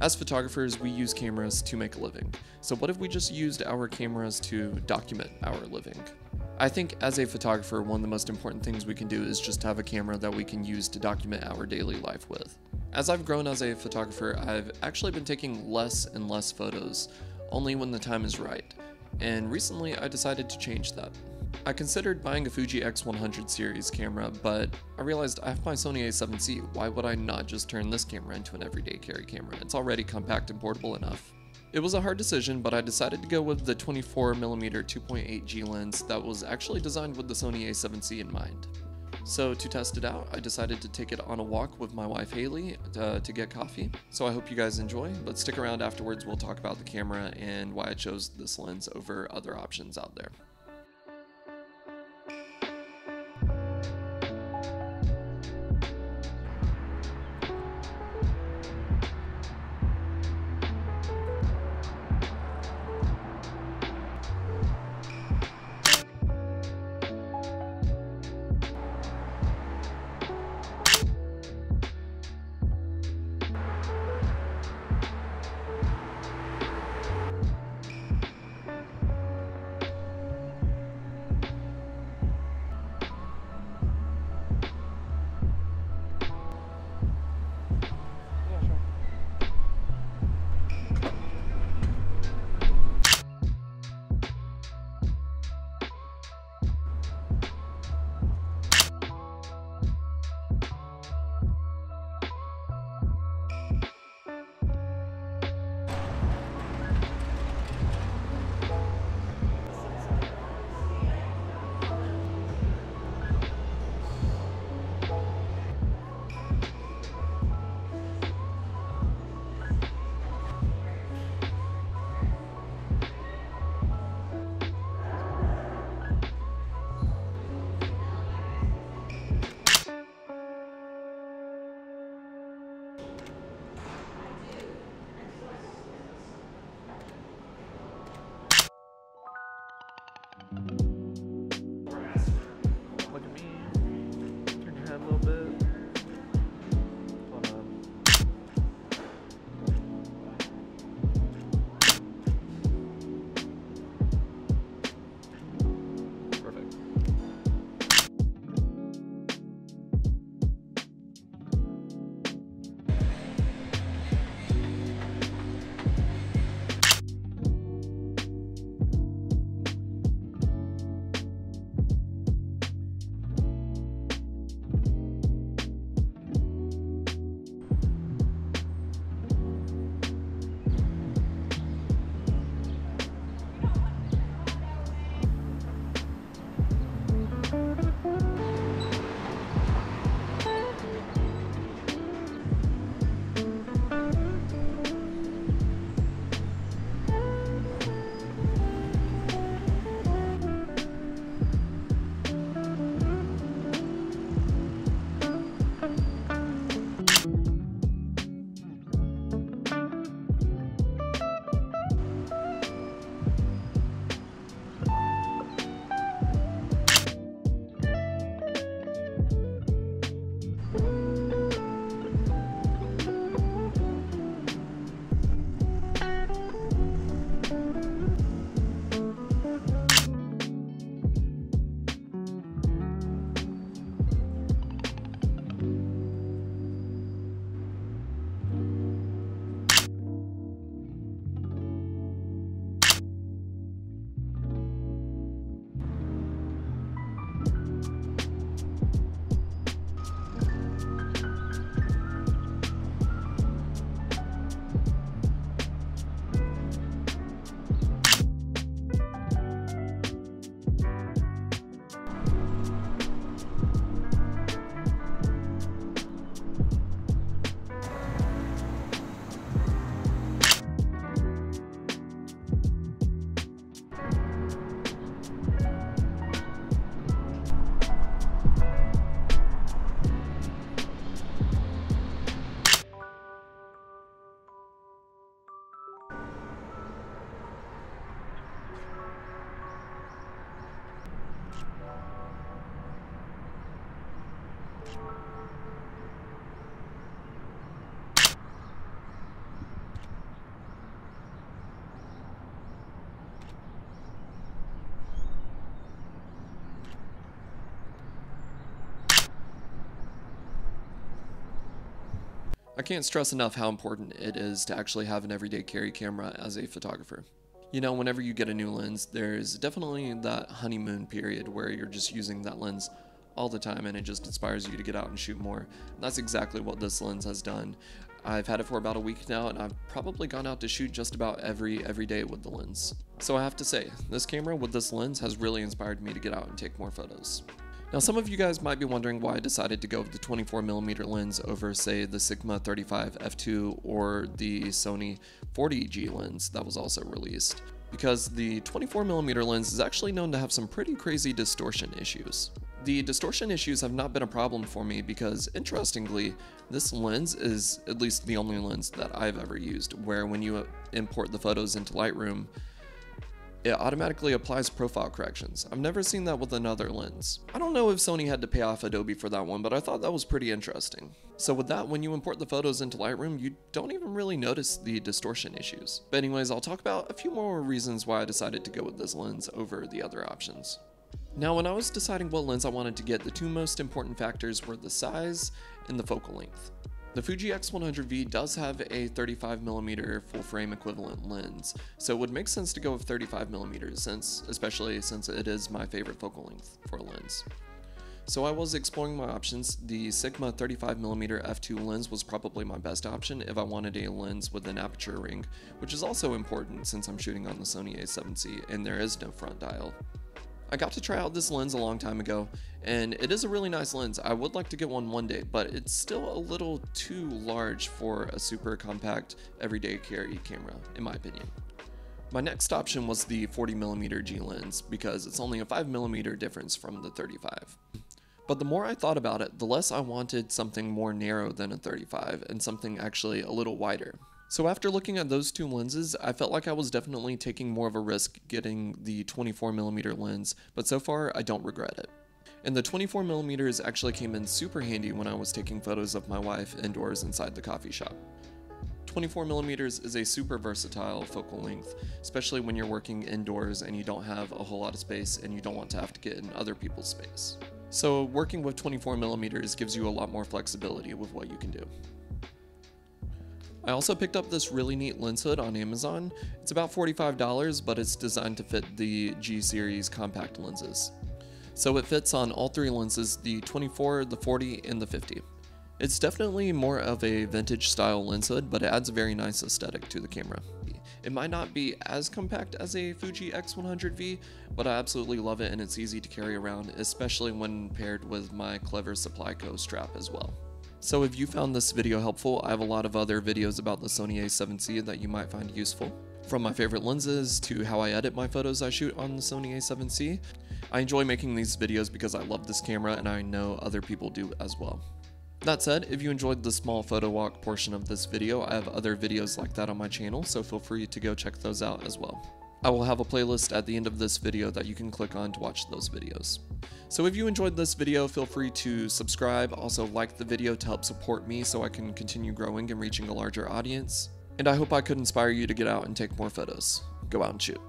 As photographers, we use cameras to make a living. So, what if we just used our cameras to document our living? I think as a photographer, one of the most important things we can do is just have a camera that we can use to document our daily life with. As I've grown as a photographer, I've actually been taking less and less photos, only when the time is right. And recently, I decided to change that. I considered buying a Fuji X100 series camera, but I realized I have my Sony a7C. Why would I not just turn this camera into an everyday carry camera? It's already compact and portable enough. It was a hard decision, but I decided to go with the 24mm 2.8G lens that was actually designed with the Sony a7C in mind. So to test it out, I decided to take it on a walk with my wife Haley uh, to get coffee. So I hope you guys enjoy, but stick around afterwards, we'll talk about the camera and why I chose this lens over other options out there. I can't stress enough how important it is to actually have an everyday carry camera as a photographer. You know, whenever you get a new lens, there's definitely that honeymoon period where you're just using that lens all the time and it just inspires you to get out and shoot more. That's exactly what this lens has done. I've had it for about a week now and I've probably gone out to shoot just about every every day with the lens. So I have to say, this camera with this lens has really inspired me to get out and take more photos. Now some of you guys might be wondering why I decided to go with the 24mm lens over say the Sigma 35 f2 or the Sony 40G lens that was also released. Because the 24mm lens is actually known to have some pretty crazy distortion issues. The distortion issues have not been a problem for me because, interestingly, this lens is at least the only lens that I've ever used where when you import the photos into Lightroom, it automatically applies profile corrections. I've never seen that with another lens. I don't know if Sony had to pay off Adobe for that one, but I thought that was pretty interesting. So with that, when you import the photos into Lightroom, you don't even really notice the distortion issues. But anyways, I'll talk about a few more reasons why I decided to go with this lens over the other options. Now, when I was deciding what lens I wanted to get, the two most important factors were the size and the focal length. The Fuji X100V does have a 35mm full frame equivalent lens, so it would make sense to go with 35mm since, especially since it is my favorite focal length for a lens. So I was exploring my options. The Sigma 35mm f2 lens was probably my best option if I wanted a lens with an aperture ring, which is also important since I'm shooting on the Sony a7C and there is no front dial. I got to try out this lens a long time ago, and it is a really nice lens. I would like to get one one day, but it's still a little too large for a super compact everyday carry camera, in my opinion. My next option was the 40mm G lens because it's only a 5mm difference from the 35. But the more I thought about it, the less I wanted something more narrow than a 35 and something actually a little wider. So after looking at those two lenses, I felt like I was definitely taking more of a risk getting the 24mm lens, but so far I don't regret it. And the 24mm actually came in super handy when I was taking photos of my wife indoors inside the coffee shop. 24mm is a super versatile focal length, especially when you're working indoors and you don't have a whole lot of space and you don't want to have to get in other people's space. So working with 24mm gives you a lot more flexibility with what you can do. I also picked up this really neat lens hood on Amazon. It's about $45, but it's designed to fit the G series compact lenses. So it fits on all three lenses, the 24, the 40, and the 50. It's definitely more of a vintage style lens hood, but it adds a very nice aesthetic to the camera. It might not be as compact as a Fuji X100V, but I absolutely love it and it's easy to carry around, especially when paired with my Clever Supply Co strap as well. So if you found this video helpful, I have a lot of other videos about the Sony a7C that you might find useful. From my favorite lenses to how I edit my photos I shoot on the Sony a7C. I enjoy making these videos because I love this camera and I know other people do as well. That said, if you enjoyed the small photo walk portion of this video, I have other videos like that on my channel, so feel free to go check those out as well. I will have a playlist at the end of this video that you can click on to watch those videos. So if you enjoyed this video, feel free to subscribe, also like the video to help support me so I can continue growing and reaching a larger audience. And I hope I could inspire you to get out and take more photos. Go out and shoot.